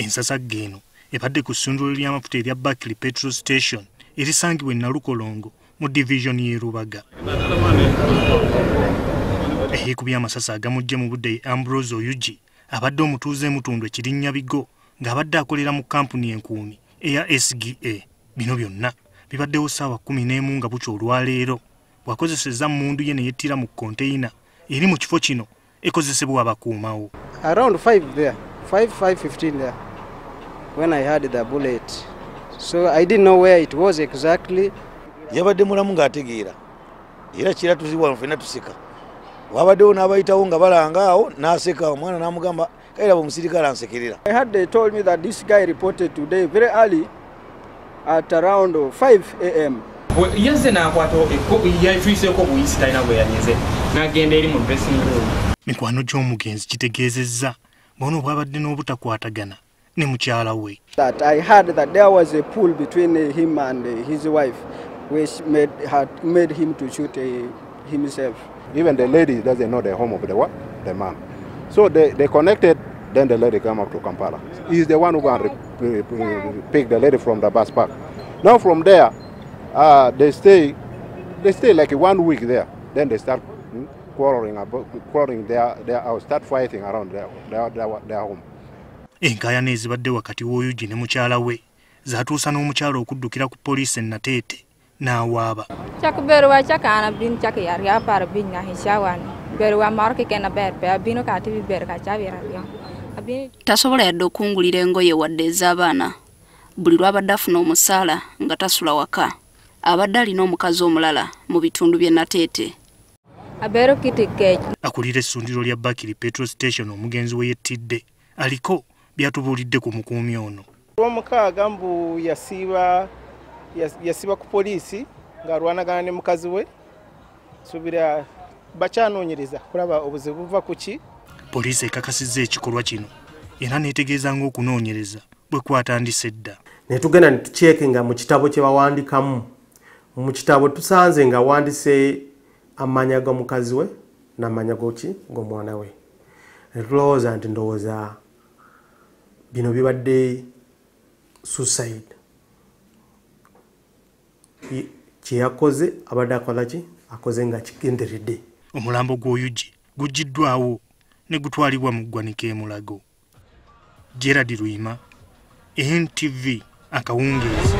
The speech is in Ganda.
ensasagga eno ebadde ku ssundiro ly'amafuta erya bakiri petrol station erisangibwa e nalukolongo mu divisioni y'e rubaga. Eyeekubye amasasi agamujje mu budde ye ambrose oyugi abadde omutuuze mutundwe kirinnya bigo ng'abadde akolera mu kampuni enkuumi eya sga bino byonna bibaddewo ssaawa kkumi n'emu nga bukya olwaleero bw'akozesezza mmundu ye ne yettira mu konteyina eri mu kifo kino ekozesebwa abakuumawo. Around 5 there 5 515 there when i had the bullet. So i didn't know where it was exactly. Yabadde mulamu ng'ategeera era kiratuzibwa fena tuseka wabaddewo n'abayitawo nga balanga awo n'aseka omwana n'amugamba kairaba omusirikale ansekerera. I had they told me that this guy reported today very early at around 5 am yazze n'akwata yafiiseeko buyisi talina bwe yageze n'agenda eri mu dressing room. Mikwano gy'omugenzi kitegeezezza bona bwabadde n'obutakwatagana ne mukyala we that i heard that there was a pool between him and his wife which made, had made him to shoot uh, himself Even the lady doesn't know the home of the what? The man. So they, they connected, then the lady come up to Kampala. He's the one who can re- re- pick the lady from the bus park. Now from there, uh, they stay they stay like one week there. Then they start hmm, quarreling about quarreling their, their house, start fighting around their, their, their, their home. Enkaayana ezibadde wakati w'oyugi ne mukyala we zaatuusa n'omukyala okuddukira ku poliisi e nateete n'awaaba. Cak ber wa cak ana bin cak yar ya par bin nga hishawan. Ber wa mar ke kena ber pe abino ka tibi ber ka chabi rabyo. Abini tasobola yadde okungulira engoye wadde ez'abaana. Buli lwabadde afuna omusaala nga tasula waka. Abadde alina omukazi omulala mu bitundu by'e nateete. Akulira essundiro lya bakiri petrol station omugenzi we yettidde. Aliko byatubuulidde ku mukuumi ono. Olwomukaaga mbu yasiiba yas- yasiba ku poliisi ng'alwanagana ne mukazi we suubira bakyanoonyereza kulaba obuzibu buva ku ki? Poliisi ekakasizza ekikolwa kino era neetegeeza ng'okunoonyereza bwe kwatandise dda. Ne tugenda ne tukyeke nga mu kitabo kye bawandikamu. Mu kitabo tusanze nga wandise amanya g'omukazi we n'amanya goki? G'omwana we. Ne tulowooza nti ndowooza bino bibadde suicide. I- kye yakoze abadde akola ki? Akoze nga kigenderedde omulambo gw'oyugi guggiddwawo ne gutwalibwa mu ggwanika e mulago. Gerard luyima ntv akawungeezi